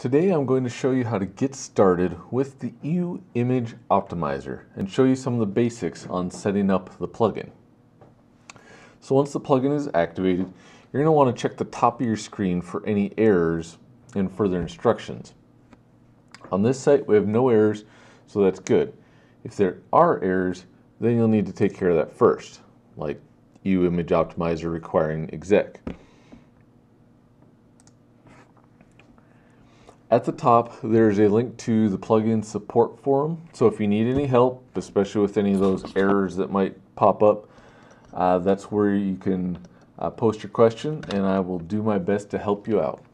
Today I'm going to show you how to get started with the EWWW Image Optimizer and show you some of the basics on setting up the plugin. So once the plugin is activated, you're going to want to check the top of your screen for any errors and further instructions. On this site we have no errors, so that's good. If there are errors, then you'll need to take care of that first, like EWWW Image Optimizer requiring exec. At the top, there's a link to the plugin support forum. So if you need any help, especially with any of those errors that might pop up, uh, that's where you can uh, post your question and I will do my best to help you out.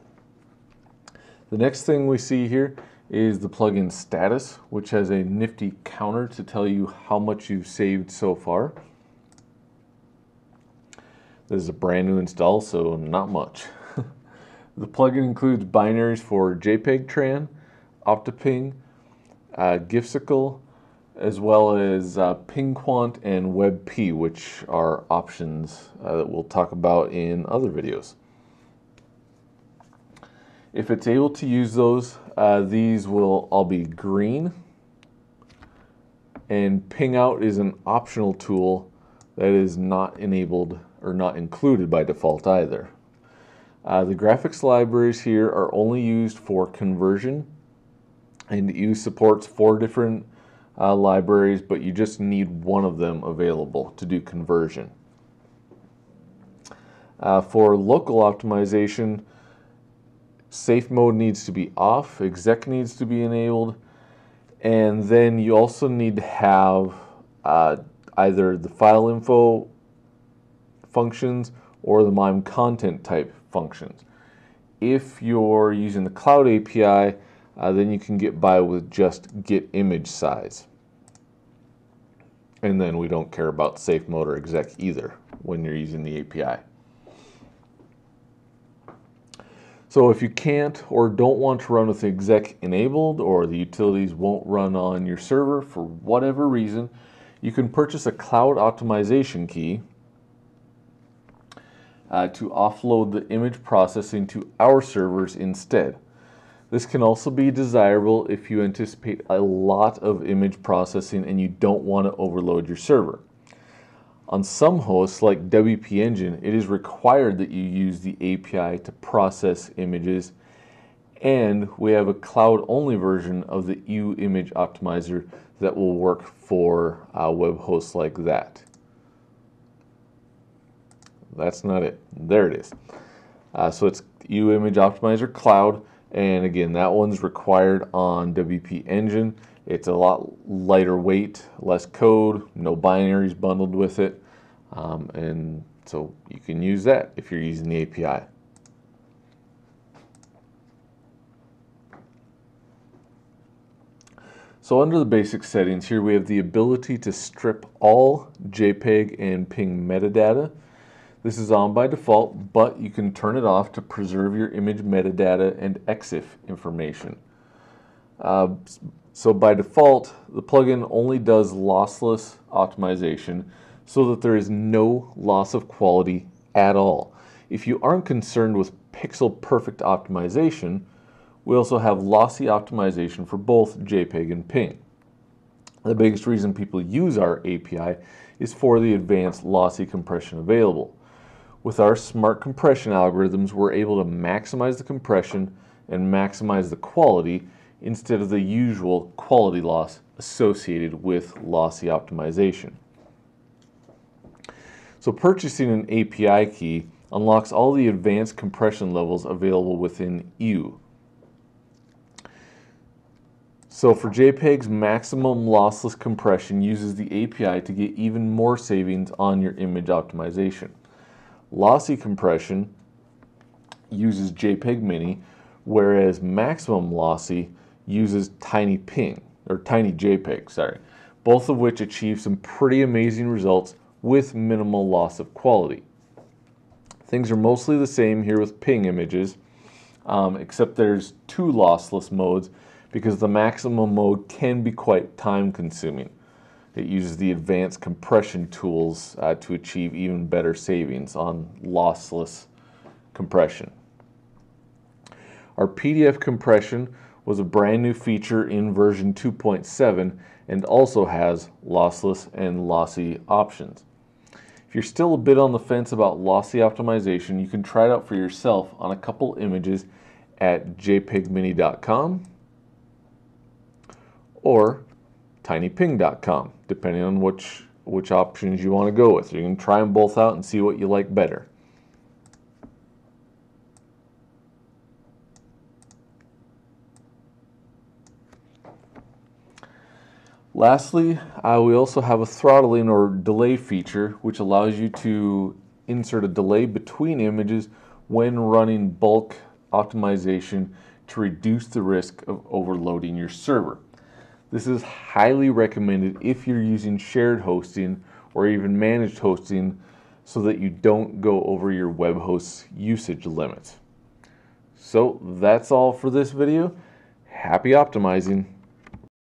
The next thing we see here is the plugin status, which has a nifty counter to tell you how much you've saved so far. This is a brand new install, so not much. The plugin includes binaries for JPEG Tran, optipng, uh, Gifsicle, as well as uh, pngquant and WebP, which are options uh, that we'll talk about in other videos. If it's able to use those, uh, these will all be green. And pngout is an optional tool that is not enabled or not included by default either. Uh, the graphics libraries here are only used for conversion and EWWW supports four different uh, libraries, but you just need one of them available to do conversion. Uh, for local optimization, safe mode needs to be off, exec needs to be enabled, and then you also need to have uh, either the file info functions or the MIME content type functions. If you're using the Cloud API, uh, then you can get by with just get image size. And then we don't care about safe mode or exec either when you're using the API. So if you can't or don't want to run with exec enabled or the utilities won't run on your server for whatever reason, you can purchase a cloud optimization key uh, to offload the image processing to our servers instead. This can also be desirable if you anticipate a lot of image processing and you don't want to overload your server. On some hosts like WP Engine, it is required that you use the API to process images and we have a cloud-only version of the EWWW Image Optimizer that will work for uh, web hosts like that. That's not it. There it is. Uh, so it's EWWW Image Optimizer Cloud. And again, that one's required on WP Engine. It's a lot lighter weight, less code, no binaries bundled with it. Um, and so you can use that if you're using the API. So under the basic settings here we have the ability to strip all JPEG and PNG metadata this is on by default, but you can turn it off to preserve your image metadata and EXIF information. Uh, so by default, the plugin only does lossless optimization so that there is no loss of quality at all. If you aren't concerned with pixel perfect optimization, we also have lossy optimization for both JPEG and PNG. The biggest reason people use our API is for the advanced lossy compression available. With our smart compression algorithms, we're able to maximize the compression and maximize the quality instead of the usual quality loss associated with lossy optimization. So purchasing an API key unlocks all the advanced compression levels available within EWWW. So for JPEG's maximum lossless compression uses the API to get even more savings on your image optimization. Lossy compression uses JPEGmini, whereas maximum lossy uses TinyPNG, or TinyJPG, sorry, both of which achieve some pretty amazing results with minimal loss of quality. Things are mostly the same here with PNG images, um, except there's two lossless modes because the maximum mode can be quite time consuming. It uses the advanced compression tools uh, to achieve even better savings on lossless compression. Our PDF compression was a brand new feature in version 2.7 and also has lossless and lossy options. If you're still a bit on the fence about lossy optimization, you can try it out for yourself on a couple images at jpegmini.com or tinypng.com, depending on which, which options you want to go with. You can try them both out and see what you like better. Lastly, uh, we also have a throttling or delay feature which allows you to insert a delay between images when running bulk optimization to reduce the risk of overloading your server. This is highly recommended if you're using shared hosting or even managed hosting so that you don't go over your web host's usage limits. So that's all for this video. Happy optimizing.